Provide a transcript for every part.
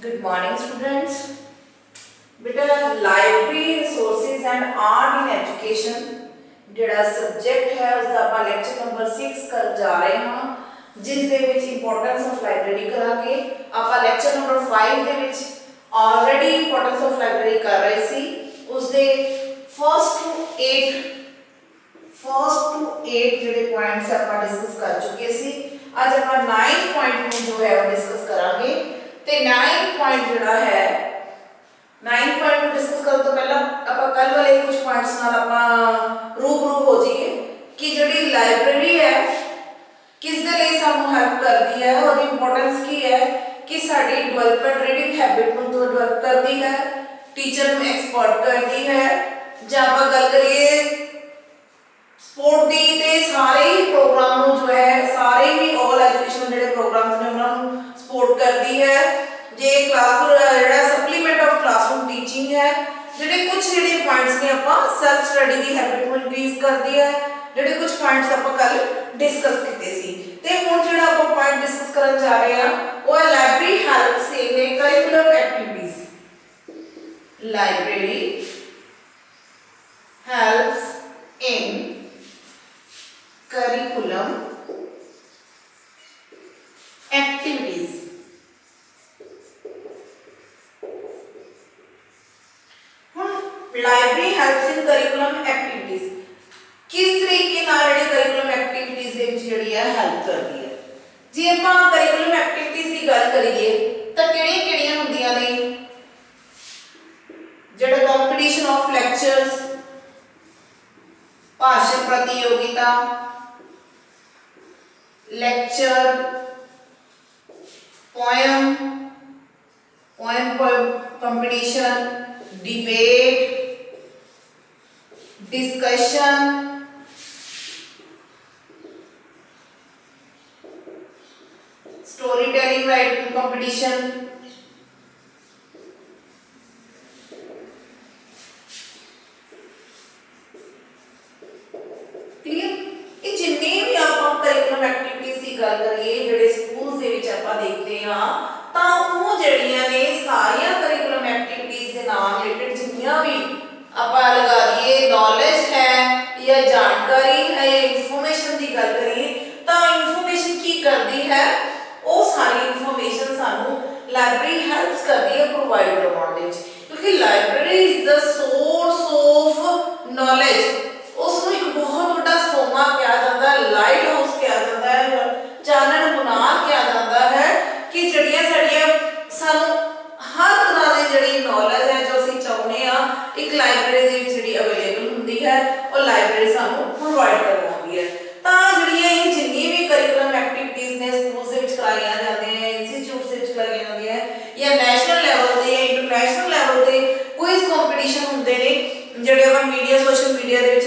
Good morning students. ਬੇਟਾ library resources and art in education ਜਿਹੜਾ subject ਹੈ ਉਸ ਦਾ ਆਪਾਂ ਲੈਕਚਰ ਨੰਬਰ 6 ਕਰ ਜਾ ਰਹੇ ਹਾਂ ਜਿਸ ਦੇ ਵਿੱਚ ਇੰਪੋਰਟੈਂਸ ਆਫ ਲਾਇਬ੍ਰੇਰੀ ਕਰਾਂਗੇ ਆਪਾਂ ਲੈਕਚਰ ਨੰਬਰ 5 ਦੇ ਵਿੱਚ ਆਲਰੇਡੀ ਇੰਪੋਰਟੈਂਸ ਆਫ ਲਾਇਬ੍ਰੇਰੀ ਕਰ ਰਹੇ ਸੀ ਉਸ ਦੇ ਫਰਸਟ ਟੂ 8 ਫਰਸਟ ਟੂ 8 ਜਿਹੜੇ ਪੁਆਇੰਟਸ ਆਪਾਂ ਡਿਸਕਸ ਕਰ ਚੁੱਕੇ ਸੀ ਅੱਜ ਆਪਾਂ 9th ਪੁਆਇੰਟ ਨੂੰ ਜੋ ਹੈ ਉਹ ਡਿਸਕਸ ਕਰਾਂਗੇ ਤੇ 9th ਪੁਆਇੰਟ ਜਿਹੜਾ ਹੈ 9th ਪੁਆਇੰਟ ਨੂੰ ਡਿਸਕਸ ਕਰਨ ਤੋਂ ਪਹਿਲਾਂ ਆਪਾਂ ਕੱਲ ਵਾਲੇ ਕੁਝ ਪੁਆਇੰਟਸ ਨਾਲ ਆਪਾਂ ਰੂਬਰੂ ਹੋ ਜਾਈਏ ਕਿ ਜਿਹੜੀ ਲਾਇਬ੍ਰੇਰੀ ਹੈ ਕਿਸ ਦੇ ਲਈ ਸਾਨੂੰ ਹੈਲਪ ਕਰਦੀ ਹੈ ਉਹਦੀ ਇੰਪੋਰਟੈਂਸ ਕੀ ਹੈ ਕਿ ਸਾਡੀ ਡਿਵੈਲਪਮੈਂਟ ਰੀਡਿੰਗ ਹੈਬਿਟ ਨੂੰ ਤੋਂ ਡਿਵੈਲਪ ਕਰਦੀ ਹੈ ਟੀਚਰ ਨੂੰ ਐਕਸਪਰਟ ਕਰਦੀ ਹੈ ਜਾਂ ਆਪਾਂ ਗੱਲ ਕਰੀਏ ਸਪੋਰਟ ਦੀ ਤੇ ਸਾਰੇ ਹੀ ਪ੍ਰੋਗਰਾਮ ਨੂੰ ਜੋ ਹੈ ਸਾਰੇ ਹੀ ਆਲ ਐਜੂਕੇਸ਼ਨ ਜਿਹੜੇ ਪ੍ਰੋਗਰਾਮਸ ਨੇ ਉਹਨਾਂ ਨੂੰ ਸਪੋਰਟ ਕਰਦੀ ਹੈ ਜੇ ਕਲਾਸ ਜਿਹੜਾ ਸਪਲੀਮੈਂਟ ਆਫ ਕਲਾਸਰੂਮ ਟੀਚਿੰਗ ਹੈ ਜਿਹੜੇ ਕੁਝ ਜਿਹੜੇ ਪੁਆਇੰਟਸ ਨੇ ਆਪਾਂ ਸੈਲਫ ਸਟੱਡੀ ਦੀ ਹੈਬਿਟ ਨੂੰ ਇਨਕਰੀਜ਼ ਕਰਦੀ ਹੈ ਜਿਹੜੇ ਕੁਝ ਪੁਆਇੰਟਸ ਆਪਾਂ ਕੱਲ ਡਿਸਕਸ ਕੀਤੇ ਸੀ ਤੇ ਹੁਣ ਜਿਹੜਾ ਆਪਾਂ ਪੁਆਇੰਟ ਡਿਸਕਸ ਕਰਨ ਜਾ ਰਹੇ ਹਾਂ ਉਹ ਹੈ library helps in curriculum activities library helps in curriculum activities ਹੁਣ library helps in curriculum activities ਕਿਸ ਤਰੀਕੇ ਨਾਲ ਜਿਹੜੀ ਕਰਿਕੂਲਮ ਐਕਟੀਵਿਟੀਜ਼ ਦੇ ਵਿੱਚ ਜਿਹੜੀ ਹੈ ਹੈਲਪ ਕਰਦੀ ਹੈ ਜੇ ਆਪਾਂ ਕਰਿਕੂਲਮ ਐਕਟੀਵਿਟੀਜ਼ ਦੀ ਗੱਲ ਕਰੀਏ ਤਾਂ ਕਿਹੜੀਆਂ ਕਿਹੜੀਆਂ ਹੁੰਦੀਆਂ ਨੇ ਜਿਹੜਾ ਕੰਪੀਟੀਸ਼ਨ ਆਫ ਲੈਕਚਰਸ ਭਾਸ਼ਣ ਪ੍ਰਤੀਯੋਗਿਤਾ lecture poem poem competition debate discussion storytelling writing competition ਆਪਾਂ ਮੀਡੀਆ ਸੋਸ਼ਲ ਮੀਡੀਆ ਦੇ ਵਿੱਚ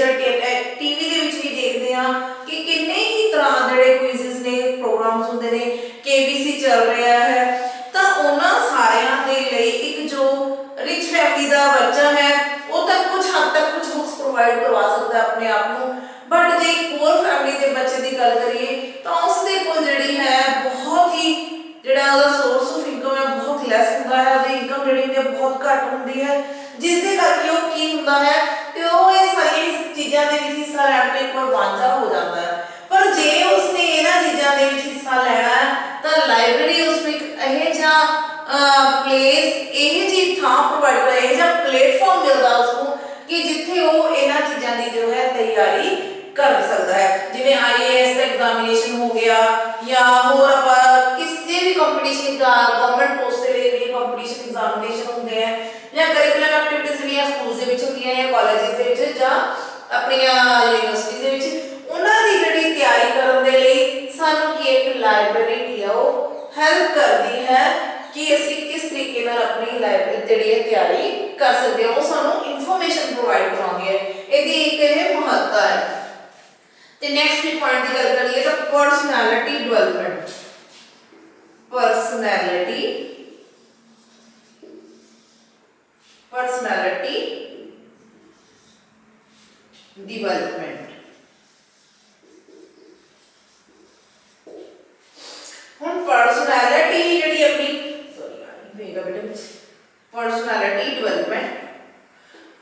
ਟੀਵੀ ਦੇ ਵਿੱਚ ਵੀ ਦੇਖਦੇ ਆ ਕਿ ਕਿੰਨੇ ਹੀ ਤਰ੍ਹਾਂ ਜਿਹੜੇ ਕੁਇਜ਼ਸ ਨੇ ਪ੍ਰੋਗਰਾਮਸ ਹੁੰਦੇ ਨੇ ਕੇਬੀਸੀ ਚੱਲ ਰਿਹਾ ਹੈ। ਤਾਂ ਉਹਨਾਂ ਸਾਰਿਆਂ ਦੇ ਲਈ ਇੱਕ ਜੋ ਰਿਚ ਫੈਮਿਲੀ ਦਾ ਬੱਚਾ ਹੈ, ਉਹ ਤਾਂ ਕੁਝ ਹੱਦ ਤੱਕ ਕੁਝ ਬੁੱਕਸ ਪ੍ਰੋਵਾਈਡ ਕਰਵਾ ਸਕਦਾ ਆਪਣੇ ਆਪ ਨੂੰ। ਬਟ ਜੇ ਪੂਰ ਫੈਮਿਲੀ ਦੇ ਬੱਚੇ ਦੀ ਗੱਲ ਕਰੀਏ, ਤਾਂ ਉਸ ਦੇ ਕੋਲ ਜਿਹੜੀ ਹੈ ਬਹੁਤ ਹੀ ਜਿਹੜਾ ਉਹਦਾ ਸੋਰਸ ਆਫ ਇਨਕਮ ਹੈ, ਬਹੁਤ ਲੈਸ ਹੁੰਦਾ ਹੈ, ਉਹਦੀ ਇਨਕਮ ਜਿਹੜੀ ਹੈ, ਬਹੁਤ ਘੱਟ ਹੁੰਦੀ ਹੈ। ਜਿਸ ਦੇ ਕਰਕੇ ਉਹ ਕੀ ਹੁੰਦਾ ਹੈ ਸਾਰੀਆਂ ਚੀਜ਼ਾਂ ਦੇ ਵਿੱਚ ਹਿੱਸਾ ਲੈਣ ਤੋਂ ਇੱਕ ਵਾਰ ਵਾਂਝਾ ਹੋ ਜਾਂਦਾ ਹੈ ਪਰ ਜੇ ਉਸਨੇ ਇਹਨਾਂ ਚੀਜ਼ਾਂ ਦੇ ਵਿੱਚ ਹਿੱਸਾ ਲੈਣਾ ਹੈ ਤਾਂ ਲਾਇਬ੍ਰੇਰੀ ਉਸ ਨੂੰ ਇੱਕ ਇਹ ਜਿਹਾ ਪਲੇਸ ਇਹ ਜੀ ਥਾਂ ਪ੍ਰੋਵਾਈਡ ਕਰ ਇਹ ਜਿਹਾ ਪਲੇਟਫਾਰਮ ਮਿਲਦਾ ਉਸ ਨੂੰ ਕਿ ਜਿੱਥੇ ਉਹ ਇਹਨਾਂ ਚੀਜ਼ਾਂ ਦੀ ਜੋ ਹੈ ਤਿਆਰੀ ਕਰ ਸਕਦਾ ਹੈ ਜਿਵੇਂ ਆਈਏਐਸ ਦਾ ਐਗਜ਼ਾਮੀਨੇਸ਼ਨ ਹੋ ਗਿਆ ਜਾਂ ਹੋਰ ਆਪਾਂ ਕਿਸੇ ਵੀ ਕੰਪੀਟੀਸ਼ਨ ਦਾ ਆਪਣੀਆਂ ਯੂਨੀਵਰਸਿਟੀ ਦੇ ਵਿੱਚ, ਉਹਨਾਂ ਦੀ ਜਿਹੜੀ ਤਿਆਰੀ ਕਰਨ ਦੇ ਲਈ ਸਾਨੂੰ ਕੀ ਇੱਕ ਲਾਇਬ੍ਰੇਰੀ ਕੀ ਆ, ਉਹ ਹੈਲਪ ਕਰਦੀ ਹੈ ਕਿ ਅਸੀਂ ਕਿਸ ਤਰੀਕੇ ਨਾਲ ਆਪਣੀ ਲਾਇਬ੍ਰੇਰੀ ਜਿਹੜੀ ਹੈ ਤਿਆਰੀ ਕਰ ਸਕਦੇ ਹਾਂ, ਉਹ ਸਾਨੂੰ ਇਨਫੋਰਮੇਸ਼ਨ ਪ੍ਰੋਵਾਈਡ ਕਰਾਉਂਦੀ ਹੈ। ਇਹਦੀ ਇੱਕ ਇਹ ਮਹੱਤਤਾ ਹੈ। ਤੇ ਨੈਕਸਟ ਪੁਆਇੰਟ ਦੀ ਗੱਲ ਕਰੀਏ ਤਾਂ personality development personality personality development. ਹੁਣ ਪਰਸਨੈਲਿਟੀ ਜਿਹੜੀ ਆਪਣੀ ਸੌਰੀ ਵੇਗਾ ਬੇਟੇ ਪਰਸਨੈਲਿਟੀ ਡਿਵੈਲਪਮੈਂਟ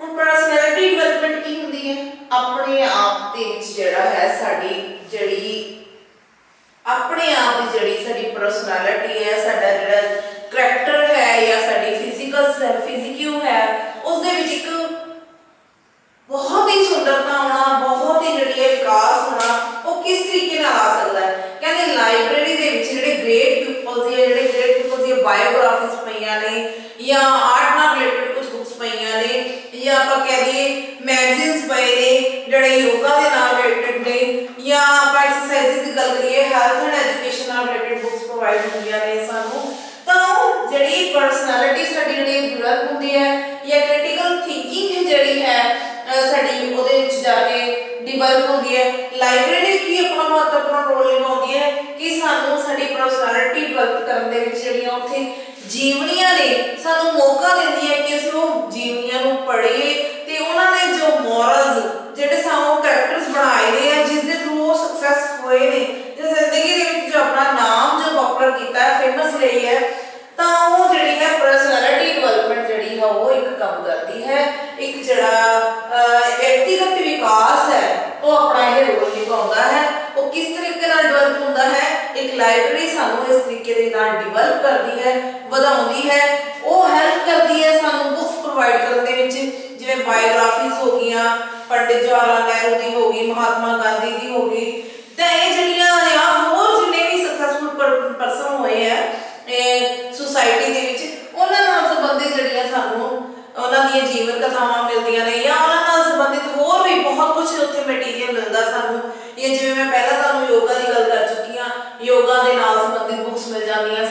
ਹੁਣ ਪਰਸਨੈਲਿਟੀ ਡਿਵੈਲਪਮੈਂਟ ਕੀ ਹੁੰਦੀ ਹੈ? ਆਪਣੇ ਆਪ ਦੇ ਵਿੱਚ ਜਿਹੜਾ ਹੈ ਸਾਡੀ ਜਿਹੜੀ, ਆਪਣੇ ਆਪ ਦੀ ਜਿਹੜੀ ਸਾਡੀ ਪਰਸਨੈਲਿਟੀ ਹੈ, ਸਾਡਾ ਜਿਹੜਾ ਕਰੈਕਟਰ ਹੈ ਜਾਂ ਸਾਡੀ ਫਿਜ਼ੀਕਲ ਫਿਜ਼ੀਕਿਊ ਹੈ ਉਸ ਦੇ ਵਿੱਚ ਇੱਕ ਬਹੁਤ ਸੁੰਦਰਤਾ ਹੋਣਾ ਬਹੁਤ ਹੀ ਜਿਹੜੀ ਹੈ ਵਿਕਾਸ ਹੋਣਾ ਉਹ ਕਿਸ ਤਰੀਕੇ ਨਾਲ ਆ ਸਕਦਾ ਹੈ ਕਹਿੰਦੇ ਲਾਇਬ੍ਰੇਰੀ ਦੇ ਵਿੱਚ ਜਿਹੜੇ ਗ੍ਰੇਟ ਪੀਪਲਸ ਦੇ ਜਿਹੜੇ ਗ੍ਰੇਟ ਪੀਪਲਸ ਦੀਆਂ ਬਾਇਓਗ੍ਰਾਫੀਜ਼ ਪਈਆਂ ਨੇ ਜਾਂ ਆਰਟ ਨਾਲ ਰਿਲੇਟਡ ਕੁਝ ਬੁక్స్ ਪਈਆਂ ਨੇ ਜਾਂ ਆਪਾਂ ਕਹਿ ਦਈਏ ਮੈਗਜ਼ੀਨਸ ਪਏ ਨੇ ਜਿਹੜੇ ਯੋਗਾ ਦੇ ਨਾਲ ਰਿਲੇਟਡ ਨੇ ਜਾਂ ਆਪਾਂ ਐਕਸਰਸਾਈਜ਼ ਦੀ ਗੱਲ ਕਰੀਏ ਹੈਲਥ ਐਂਡ ਐਜੂਕੇਸ਼ਨ ਨਾਲ ਰਿਲੇਟਡ ਬੁక్స్ ਪ੍ਰੋਵਾਈਡ ਹੁੰਦੀਆਂ ਨੇ ਸਾਨੂੰ ਤਾਂ ਜਿਹੜੀ ਪਰਸਨੈਲਿਟੀ ਸਾਡੀ ਜਿਹੜੀ ਡਿਵੈਲਪ ਹੁੰਦੀ ਹੈ ਜਾਂ ਕ੍ਰਿਟੀਕਲ ਥਿੰਕਿੰਗ ਜਿਹੜੀ ਹੈ ਸਾਡੀ ਉਹਦੇ ਵਿੱਚ ਜਾ ਕੇ ਡਿਵੈਲਪ ਹੁੰਦੀ ਹੈ। ਲਾਇਬ੍ਰੇਰੀ ਕੀ ਆਪਣਾ ਮਹੱਤਵਪੂਰਨ ਰੋਲ ਨਿਭਾਉਂਦੀ ਹੈ? ਕਿ ਸਾਨੂੰ ਸਾਡੀ ਪਰਸਨੈਲਿਟੀ ਡਿਵੈਲਪ ਕਰਨ ਦੇ ਵਿੱਚ ਜਿਹੜੀਆਂ ਉੱਥੇ ਜੀਵਨੀਆਂ ਨੇ, ਸਾਨੂੰ ਮੌਕਾ ਦਿੰਦੀ ਹੈ ਕਿ ਅਸੀਂ ਉਹ ਜੀਵਨੀਆਂ ਨੂੰ ਪੜ੍ਹੀਏ ਤੇ ਉਹਨਾਂ ਨੇ ਜੋ ਮੋਰਲਸ ਜਿਹੜੇ ਸਾਨੂੰ ਕੈਰੈਕਟਰਸ ਬਣਾਏ ਨੇ ਆ ਜਿਸ ਦੇ ਥਰੂ ਉਹ ਸਕਸੈਸ ਹੋਏ ਨੇ, ਤੇ ਜ਼ਿੰਦਗੀ ਦੇ ਵਿੱਚ ਜੋ ਆਪਣਾ ਨਾਮ ਜੋ ਪਪੂਲਰ ਕੀਤਾ ਹੈ ਫੇਮਸ ਲਈ ਹੈ ਕਰਦੀ ਹੈ ਵਧਾਉਂਦੀ ਹੈ ਉਹ ਹੈਲਪ ਕਰਦੀ ਹੈ ਸਾਨੂੰ ਬੁੱਕਸ ਪ੍ਰੋਵਾਈਡ ਕਰਨ ਦੇ ਵਿੱਚ ਜਿਵੇਂ ਬਾਇਓਗ੍ਰਾਫੀਜ਼ ਹੋ ਗਈਆਂ ਪੰਡਿਤ ਜਵਾਹਰ ਲਾਲ ਨਹਿਰੂ ਦੀ ਹੋ ਗਈ ਮਹਾਤਮਾ ਗਾਂਧੀ ਦੀ ਹੋ ਗਈ ਤਾਂ ਇਹ ਜਿਹੜੀਆਂ ਆ ਹੋਰ ਜਿੰਨੇ ਵੀ ਸਕਸੈਸਫੁਲ ਪਰਸਨ ਹੋਏ ਆ ਇਹ ਸੁਸਾਇਟੀ ਦੇ ਵਿੱਚ ਉਹਨਾਂ ਨਾਲ ਸੰਬੰਧਿਤ ਜਿਹੜੀਆਂ ਸਾਨੂੰ ਉਹਨਾਂ ਦੀਆਂ ਜੀਵਨ ਕਥਾਵਾਂ ਮਿਲਦੀਆਂ ਨੇ ਜਾਂ ਉਹਨਾਂ ਨਾਲ ਸੰਬੰਧਿਤ ਹੋਰ ਵੀ ਬਹੁਤ ਕੁਝ ਉੱਥੇ ਮਟੀਰੀਅਲ ਮਿਲਦਾ ਸਾਨੂੰ ਇਹ ਜਿਵੇਂ ਮੈਂ ਪਹਿਲਾਂ ਤੁਹਾਨੂੰ ਯੋਗਾ ਦੀ ਗੱਲ ਕਰ ਚੁੱਕੀ ਹਾਂ ਯੋਗਾ ਦੇ ਨਾਲ ਸੰਬੰਧਿਤ ਬੁੱਕਸ ਮਿਲ ਜਾਂਦੀਆਂ ਸਾਨੂੰ ਜਾਂ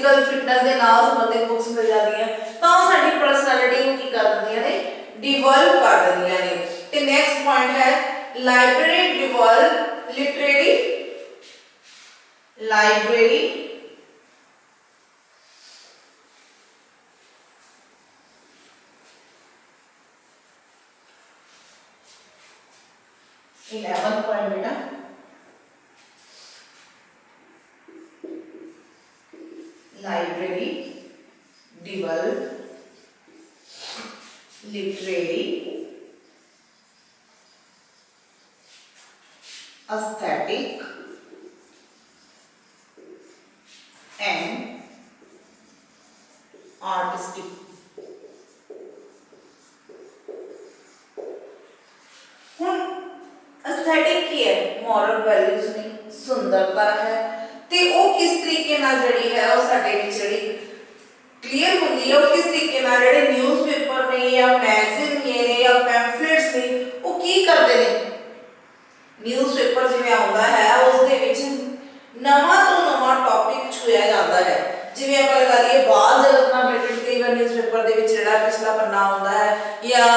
ਫਿਜ਼ੀਕਲ ਫਿਟਨੈਸ ਦੇ ਨਾਲ ਸੰਬੰਧਿਤ ਬੁੱਕਸ ਮਿਲ ਜਾਂਦੀਆਂ ਤਾਂ ਉਹ ਸਾਡੀ ਪਰਸਨੈਲਿਟੀ ਨੂੰ ਕੀ ਕਰ ਦਿੰਦੀਆਂ ਨੇ ਡਿਵੈਲਪ ਕਰ ਦਿੰਦੀਆਂ ਨੇ ਤੇ ਨੈਕਸਟ ਪੁਆਇੰਟ ਹੈ library develop literary library eleven point बेटा literary, aesthetic and artistic. ਹੁਣ aesthetic ਕੀ ਹੈ moral values ਨੇ ਸੁੰਦਰਤਾ ਹੈ ਤੇ ਨੇ ਜਾਂ ਮੈਗਜ਼ੀਨ ਨੇ ਜਾਂ ਪੈਂਫਲੇਟਸ ਨੇ ਉਹ ਕੀ ਕਰਦੇ ਨੇ ਨਿਊਜ਼ਪੇਪਰ ਜਿਵੇਂ ਆਉਂਦਾ ਹੈ ਉਸ ਦੇ ਵਿੱਚ ਨਵਾਂ ਤੋਂ ਨਵਾਂ ਟੌਪਿਕ ਛੁਇਆ ਜਾਂਦਾ ਹੈ ਜਿਵੇਂ ਆਪਾਂ ਲਗਾ ਲਈਏ ਬਾਲ ਜਗਤ ਨਾਲ ਰਿਲੇਟਡ ਕਈ ਵਾਰ ਨਿਊਜ਼ਪੇਪਰ ਦੇ ਵਿੱਚ ਜਿਹੜਾ ਪਿਛਲਾ ਪੰਨਾ ਆਉਂਦਾ ਹੈ ਜਾਂ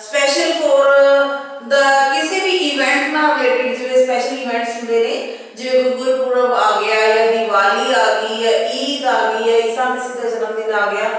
ਸਪੈਸ਼ਲ ਫੋਰ ਦਾ ਕਿਸੇ ਵੀ ਇਵੈਂਟ ਨਾਲ ਰਿਲੇਟਡ ਜਿਹੜੇ ਸਪੈਸ਼ਲ ਇਵੈਂਟਸ ਹੁੰਦੇ ਨੇ ਜਿਵੇਂ ਗੁਰਪੁਰਬ ਆ ਗਿਆ ਜਾਂ ਦੀਵਾਲੀ ਆ ਗਈ ਹੈ ਈਦ ਆ ਗਈ ਹੈ ਈਸਾ ਮਸੀਹ ਦਾ ਜਨਮ ਦਿਨ ਆ ਗਿਆ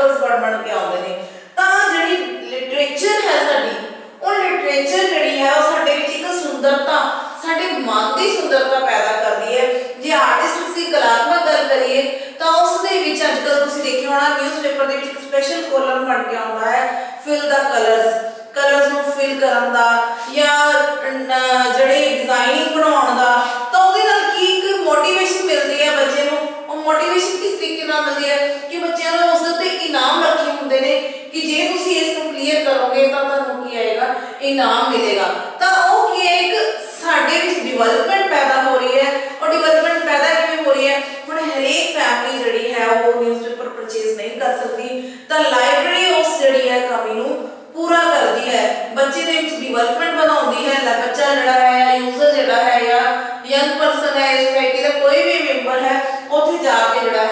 ਆਰਟੀਕਲਸ ਬਣ ਬਣ ਕੇ ਆਉਂਦੇ ਨੇ, ਤਾਂ ਜਿਹੜੀ ਲਿਟਰੇਚਰ ਹੈ ਸਾਡੀ, ਉਹ ਲਿਟਰੇਚਰ ਜਿਹੜੀ ਹੈ ਉਹ ਸਾਡੇ ਵਿੱਚ ਇੱਕ ਸੁੰਦਰਤਾ, ਸਾਡੇ ਮਨ ਦੀ ਸੁੰਦਰਤਾ ਪੈਦਾ ਕਰਦੀ ਹੈ। ਜੇ ਆਰਟਿਸਟ ਦੀ ਕਲਾਤਮਕ ਗੱਲ ਕਰੀਏ, ਤਾਂ ਉਸ ਦੇ ਵਿੱਚ ਅੱਜ ਕੱਲ੍ਹ ਤੁਸੀਂ ਦੇਖਿਆ ਹੋਣਾ ਨਿਊਜ਼ਪੇਪਰ ਦੇ ਵਿੱਚ ਇੱਕ ਸਪੈਸ਼ਲ ਕੋਲਮ ਬਣ ਕੇ ਆਉਂਦਾ ਹੈ ਫਿਲ ਦਾ ਕਲਰਸ ਕਲਰਸ ਨੂੰ ਫਿਲ ਕਰਨ ਦਾ ਜਾਂ ਜਿਹੜੇ ਡਿਜ਼ਾਈਨਿੰਗ ਬਣਾਉਣ ਦਾ, ਤਾਂ ਉਹਦੇ ਨਾਲ ਕੀ ਇੱਕ ਮੋਟੀਵੇਸ਼ਨ ਮਿਲਦੀ ਹੈ ਬੱਚੇ ਨੂੰ? ਉਹ ਮੋਟੀਵੇਸ਼ਨ ਕਿਸ ਤਰੀਕੇ ਨਾਲ ਮਿਲਦੀ ਹੈ? ਕਲੀਅਰ ਕਰੋਗੇ ਤਾਂ ਤੁਹਾਨੂੰ ਕੀ ਆਏਗਾ ਇਨਾਮ ਮਿਲੇਗਾ ਤਾਂ ਉਹ ਕੀ ਹੈ ਇੱਕ ਸਾਡੇ ਵਿੱਚ ਡਿਵੈਲਪਮੈਂਟ ਪੈਦਾ ਹੋ ਰਹੀ ਹੈ ਔਰ ਡਿਵੈਲਪਮੈਂਟ ਪੈਦਾ ਕਿਵੇਂ ਹੋ ਰਹੀ ਹੈ ਹੁਣ ਹਰੇਕ ਫੈਮਿਲੀ ਜਿਹੜੀ ਹੈ ਉਹ ਨਿਊਜ਼ਪੇਪਰ ਪਰਚੇਸ ਨਹੀਂ ਕਰ ਸਕਦੀ ਤਾਂ ਲਾਇਬ੍ਰੇਰੀ ਉਸ ਜਿਹੜੀ ਹੈ ਕਮੀ ਨੂੰ ਪੂਰਾ ਕਰਦੀ ਹੈ ਬੱਚੇ ਦੇ ਵਿੱਚ ਡਿਵੈਲਪਮੈਂਟ ਵਧਾਉਂਦੀ ਹੈ ਲਾ ਬੱਚਾ ਜਿਹੜਾ ਹੈ ਯੂਜ਼ਰ ਜਿਹੜਾ ਹੈ ਜਾਂ ਯੰਗ ਪਰਸਨ ਹੈ ਸੋਸਾਇਟੀ ਦਾ ਕੋਈ ਵੀ ਮੈਂਬਰ ਹੈ ਉੱਥੇ ਜਾ ਕੇ ਜਿਹੜਾ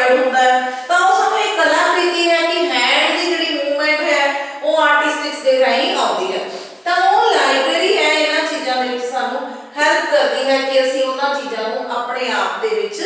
ਪ੍ਰੋਵਾਈਡ ਹੁੰਦਾ ਹੈ ਤਾਂ ਉਹ ਸਾਨੂੰ ਇੱਕ ਕਲਾਕ੍ਰਿਤੀ ਹੈ ਕਿ ਹੈਂਡ ਦੀ ਜਿਹੜੀ ਮੂਵਮੈਂਟ ਹੈ ਉਹ ਆਰਟਿਸਟਿਕਸ ਦੇ ਰਾਹੀਂ ਆਉਂਦੀ ਹੈ ਤਾਂ ਉਹ ਲਾਇਬ੍ਰੇਰੀ ਹੈ ਇਹਨਾਂ ਚੀਜ਼ਾਂ ਦੇ ਵਿੱਚ ਸਾਨੂੰ ਹੈਲਪ ਕਰਦੀ ਹੈ ਕਿ ਅਸੀਂ ਉਹਨਾਂ ਚੀਜ਼ਾਂ ਨੂੰ ਆਪਣੇ ਆਪ ਦੇ ਵਿੱਚ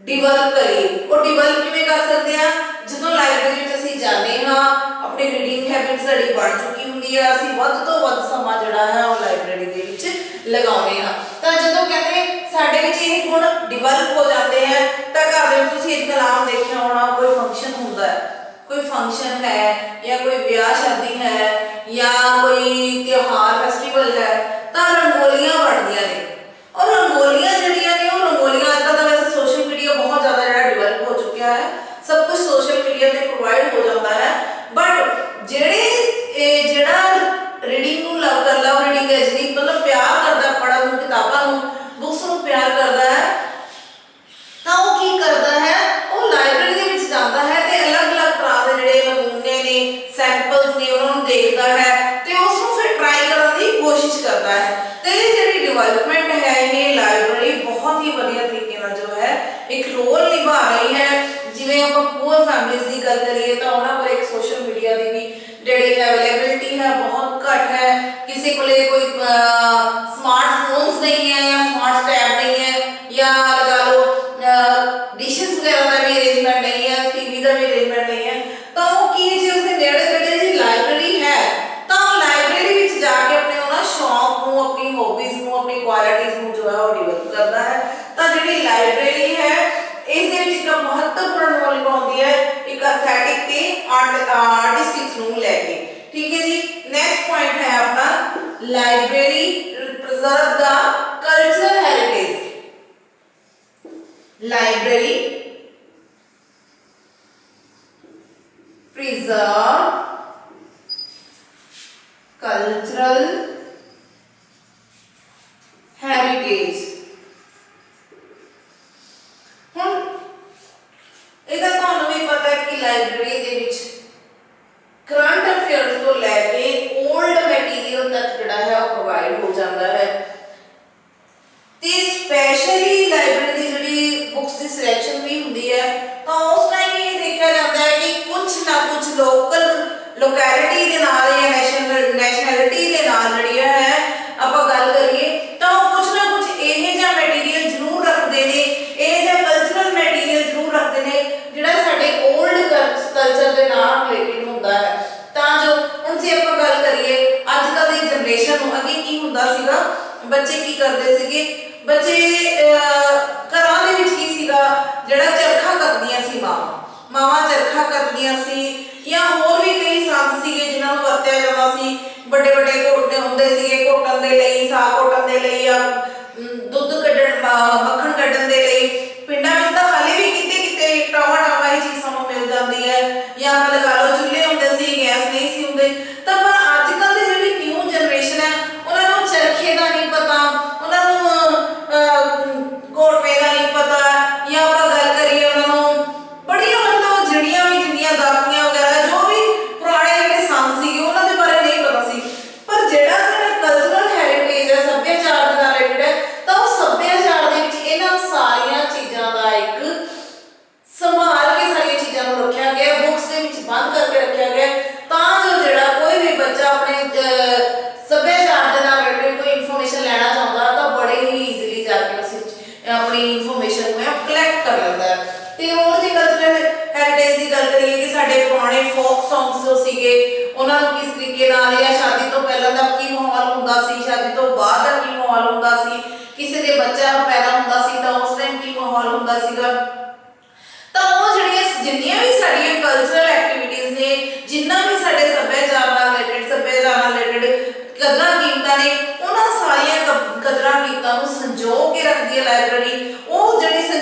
ਡਿਵੈਲਪ ਕਰੀਏ ਉਹ ਡਿਵੈਲਪ ਕਿਵੇਂ ਕਰ ਸਕਦੇ ਆ ਜਦੋਂ ਲਾਇਬ੍ਰੇਰੀ ਵਿੱਚ ਅਸੀਂ ਜਾਂਦੇ ਹਾਂ ਆਪਣੀ ਰੀਡਿੰਗ ਹੈਬਿਟਸ ਜਿਹੜੀ ਬਣ ਚੁੱਕੀ ਹੁੰਦੀ ਆ ਅਸੀਂ ਵੱਧ ਤੋਂ ਵੱਧ ਸਮਾਂ ਜਿਹੜਾ ਹੈ ਉਹ ਲਾਇਬ੍ਰੇਰੀ ਦੇ ਵਿੱਚ ਲਗਾਉਂਦੇ ਹਾਂ ਤਾਂ ਜਦੋਂ ਕਹਿੰਦੇ ਸਾਡੇ ਵਿੱਚ ਇਹ ਗੁਣ ਡਿਵੈਲਪ ਹੋ ਜਾਂਦੇ ਆ ਤਾਂ ਘਰ ਦੇ ਵਿੱਚ ਤੁਸੀਂ ਇੱਕ ਕਲਾਮ ਦੇਖਿਆ ਹੋਣਾ ਕੋਈ ਫੰਕਸ਼ਨ ਹੁੰਦਾ ਹੈ ਕੋਈ ਫੰਕਸ਼ਨ ਹੈ ਜਾਂ ਕੋਈ ਵਿਆਹ ਸ਼ਾਦੀ ਹੈ ਜਾਂ ਕੋਈ ਤਿਉਹਾਰ ਫੈਸਟੀਵਲ ਹੈ ਤਾਂ ਰੰਗੋਲੀਆਂ ਬਣਦੀਆਂ ਨੇ ਔਰ ਰੰਗੋਲੀਆਂ ठीक है जी? नेक्स्ट पॉइंट है आपका लाइब्रेरी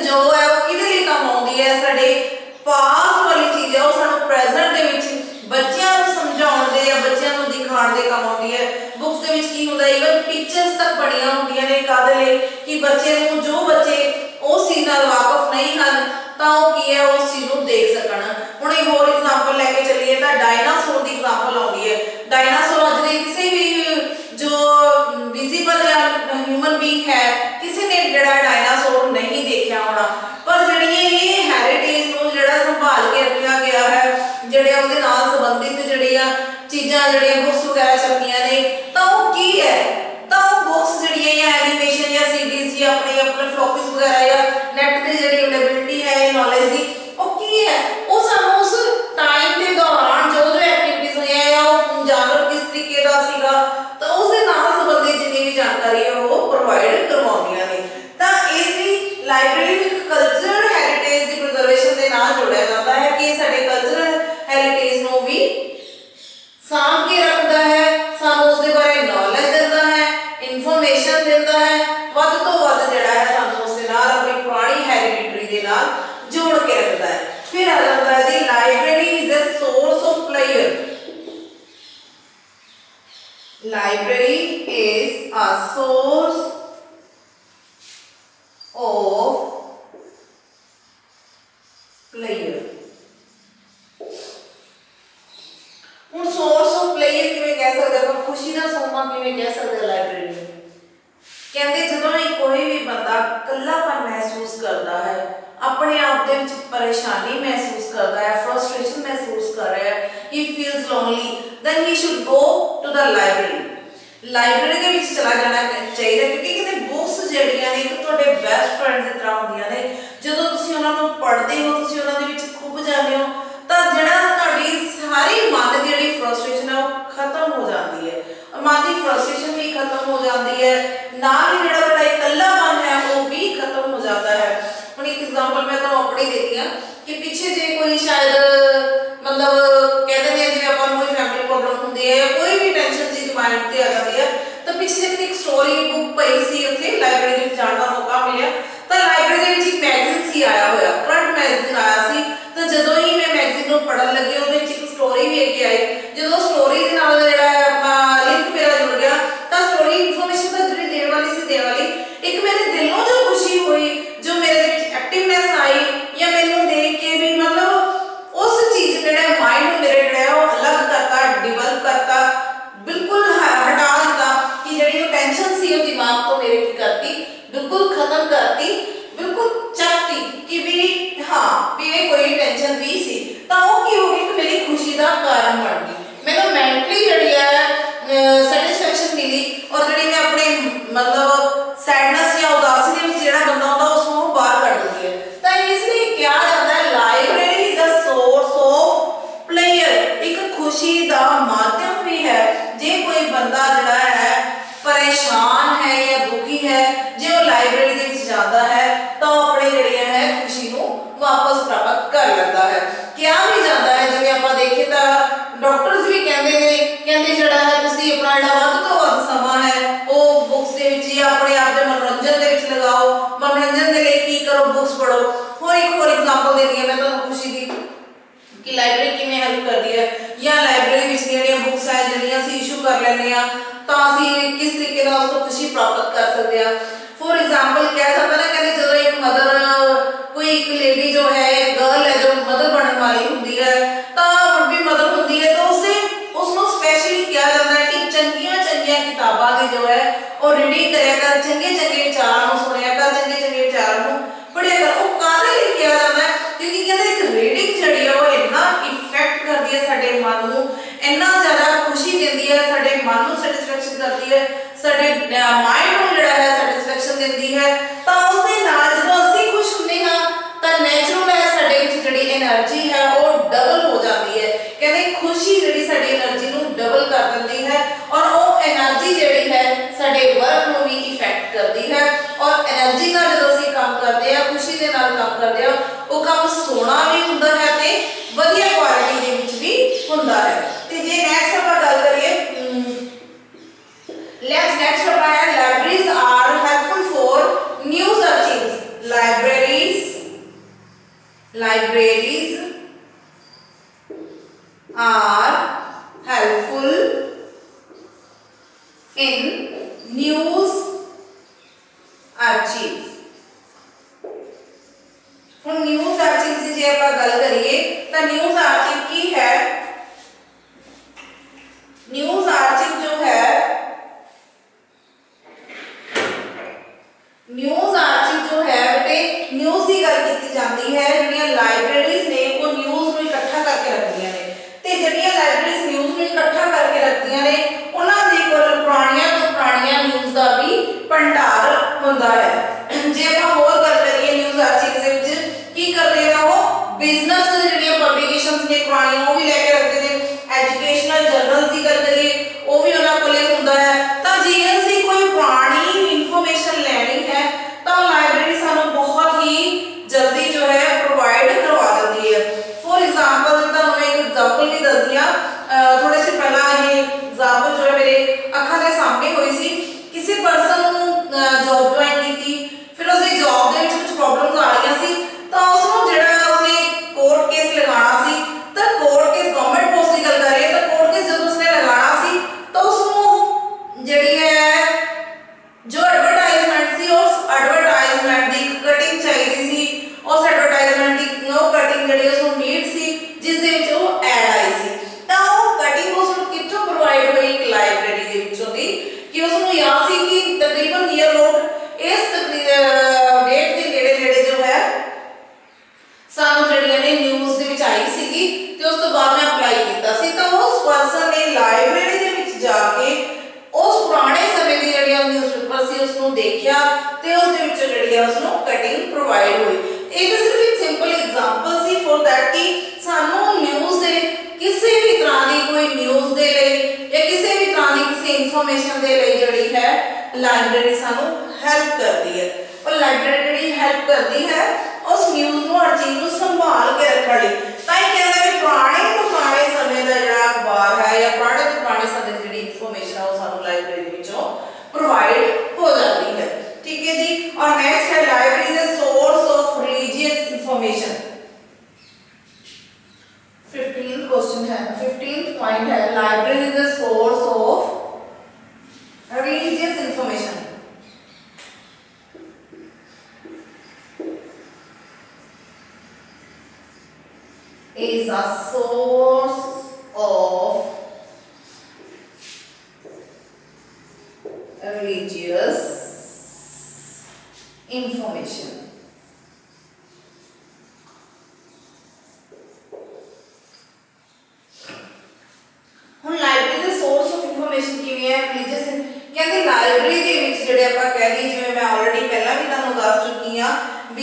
जो है वो कि कम आ परेशानी महसूस कर रहा है फ्रस्ट्रेशन महसूस कर रहा है he feels lonely then he should go to the library library के बीच चला जाना चाहिए क्योंकि कहते बुक्स जड़ियाँ ने एक तोड़े बेस्ट फ्रेंड्स की तरह होती ने जो तो तुम उन्होंने पढ़ते हो तुम उन्होंने बीच खूब जाने हो तो जो सारी मन की जी फ्रस्ट्रेशन है खत्म हो जाती है मन की फ्रस्ट्रेशन भी खत्म हो जाती है ना ही ਕੋਈ ਸ਼ਾਇਦ, ਮਤਲਬ ਕਹਿੰਦੇ ਨੇ ਜਿਵੇਂ ਆਪਾਂ ਨੂੰ ਕੋਈ ਫੈਮਿਲੀ ਪ੍ਰੋਬਲਮ ਹੁੰਦੀ ਹੈ ਜਾਂ ਕੋਈ ਵੀ ਟੈਨਸ਼ਨ ਜੀ ਦਿਮਾਗ ਤੇ ਆ ਜਾਂਦੀ ਹੈ, ਤਾਂ ਪਿਛਲੇ ਦਿਨ ਇੱਕ ਸਟੋਰੀ ਬੁੱਕ ਪਈ ਸੀ ਉੱਥੇ ਲਾਇਬ੍ਰੇਰੀ ਦੇ ਵਿੱਚ ਜਾਣ ਦਾ ਮੌਕਾ ਮਿਲਿਆ। ਤਾਂ ਲਾਇਬ੍ਰੇਰੀ ਦੇ ਵਿੱਚ ਇੱਕ ਮੈਗਜ਼ੀਨ ਸੀ, ਆਇਆ ਹੋਇਆ ਕਰੰਟ ਮੈਗਜ਼ੀਨ ਆਇਆ ਸੀ। ਤਾਂ ਜਦੋਂ ਹੀ ਮੈਂ ਮੈਗਜ਼ੀਨ ਨੂੰ ਪੜਨ ਲੱਗੀ, ਉਹਦੇ ਵਿੱਚ ਇੱਕ ਸਟੋਰੀ ਵੀ ਅੱਗੇ ਆਈ। ਜਦੋਂ ਸਟੋਰੀ ਦੇ ਨਾਲ ਜਿਹੜਾ ਆਪਣਾ ਲਿੰਕ ਮੇਰਾ ਜੁੜ ਗਿਆ, ਤਾਂ ਸਟੋਰੀ ਇਨਫੋਰਮੇਸ਼ਨ ਤਾਂ ਜਿਹੜੀ ਦੇਣ ਵਾਲੀ ਸੀ, ਦੇਣ ਵਾਲੀ। ਇੱਕ ਮੇਰੇ ਦਿਲ ਨੂੰ ਜੋ ਖੁਸ਼ੀ ਹੋਈ ਡਾਕਟਰਸ ਵੀ ਕਹਿੰਦੇ ਨੇ ਕਹਿੰਦੇ ਜਿਹੜਾ ਹੈ ਤੁਸੀਂ ਆਪਣਾ ਜਿਹੜਾ ਵੱਧ ਤੋਂ ਵੱਧ ਸਮਾਂ ਹੈ ਉਹ ਬੁੱਕਸ ਦੇ ਵਿੱਚ ਜਾਂ ਆਪਣੇ ਆਪ ਦੇ ਮਨੋਰੰਜਨ ਦੇ ਵਿੱਚ ਲਗਾਓ ਮਨੋਰੰਜਨ ਦੇ ਲਈ ਕੀ ਕਰੋ ਬੁੱਕਸ ਪੜੋ ਹੋਰ ਇੱਕ ਹੋਰ ਐਗਜ਼ਾਮਪਲ ਦਿੰਦੀ ਹਾਂ ਮੈਂ ਤੁਹਾਨੂੰ ਖੁਸ਼ੀ ਦੀ ਕਿ ਲਾਇਬ੍ਰੇਰੀ ਕਿਵੇਂ ਹੈਲਪ ਕਰਦੀ ਹੈ ਜਾਂ ਲਾਇਬ੍ਰੇਰੀ ਵਿੱਚ ਜਿਹੜੀਆਂ ਬੁੱਕਸ ਆ ਜਿਹੜੀਆਂ ਅਸੀਂ ਇਸ਼ੂ ਕਰ ਲੈਂਦੇ ਆ ਤਾਂ ਅਸੀਂ ਕਿਸ ਤਰੀਕੇ ਨਾਲ ਉਸ ਤੋਂ ਖੁਸ਼ੀ ਪ੍ਰਾਪਤ ਕਰ ਸਕਦੇ ਆ ਫੋਰ ਐਗਜ਼ਾਮਪਲ ਕਿਹਾ ਜਾਂਦਾ ਨਾ ਕਹਿੰਦੇ ਜਦੋਂ ਇੱਕ ਮਦਰ ਕੋਈ ਇੱਕ ਲੇਡੀ ਜੋ ਹੈ ile ਇਨਫੋਰਮੇਸ਼ਨ ਦੇ ਲਈ ਜਿਹੜੀ ਹੈ ਲਾਇਬ੍ਰੇਰੀ ਸਾਨੂੰ ਹੈਲਪ ਕਰਦੀ ਹੈ। ਉਹ ਲਾਇਬ੍ਰੇਰੀ ਜਿਹੜੀ ਹੈਲਪ ਕਰਦੀ ਹੈ, ਉਸ ਨਿਊਜ਼ ਨੂੰ ਹਰ ਚੀਜ਼ ਨੂੰ ਸੰਭਾਲ ਕੇ ਰੱਖਣ ਲਈ। ਤਾਂ ਇਹ ਕਹਿੰਦਾ ਵੀ ਪੁਰਾਣੇ ਤੋਂ ਪੁਰਾਣੇ ਸਮੇਂ ਦਾ ਜਿਹੜਾ ਅਖਬਾਰ ਹੈ ਜਾਂ ਪੁਰਾਣੇ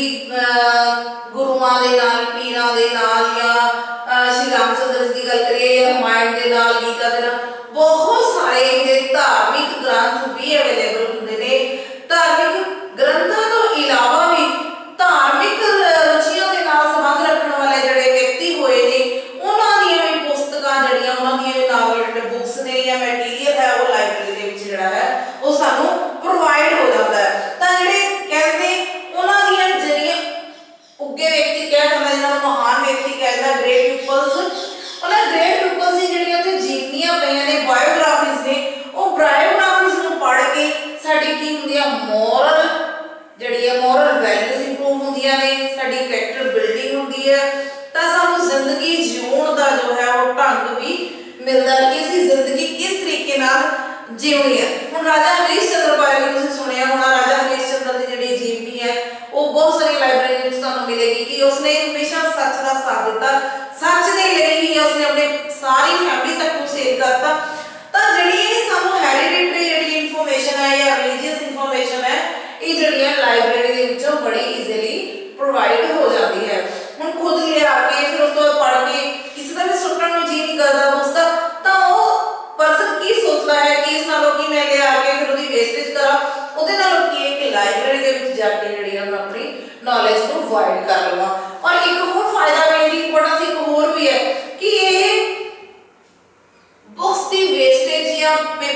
we uh,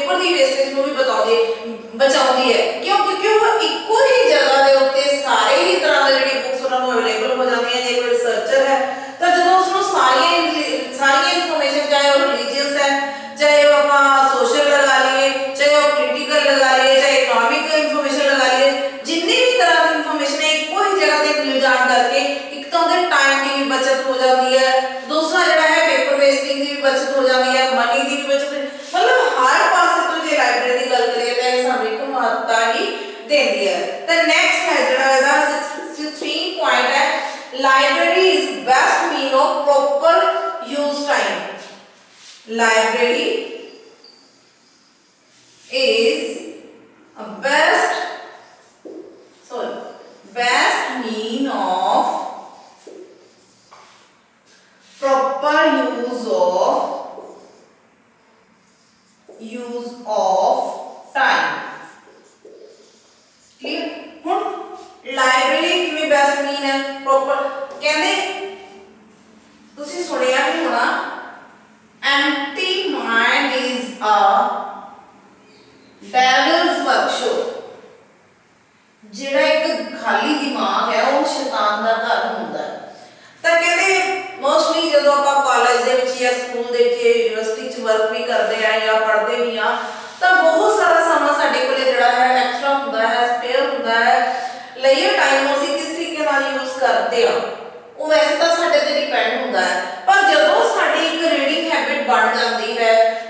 ऊपर दी वेस्टेज में भी बतौर बचा है।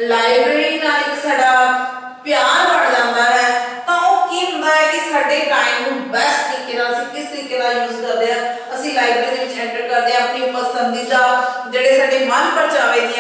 ਲਾਇਬ੍ਰੇਰੀ ਨਾਲ ਇੱਕ ਸਾਡਾ ਪਿਆਰ ਬਣ ਜਾਂਦਾ ਹੈ ਤਾਂ ਉਹ ਕੀ ਹੁੰਦਾ ਹੈ ਕਿ ਸਾਡੇ ਟਾਈਮ ਨੂੰ ਬੈਸਟ ਤਰੀਕੇ ਨਾਲ ਅਸੀਂ ਕਿਸ ਤਰੀਕੇ ਨਾਲ ਯੂਜ਼ ਕਰਦੇ ਆ ਅਸੀਂ ਲਾਇਬ੍ਰੇਰੀ ਦੇ ਵਿੱਚ ਐਂਟਰ ਕਰਦੇ ਆ ਆਪਣੀ ਪਸੰਦੀਦਾ ਜਿਹੜੇ ਸਾਡੇ ਮਨ ਪਰਚਾਵੇ ਦੀਆਂ